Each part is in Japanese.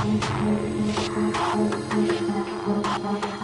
Thank you.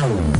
Brown.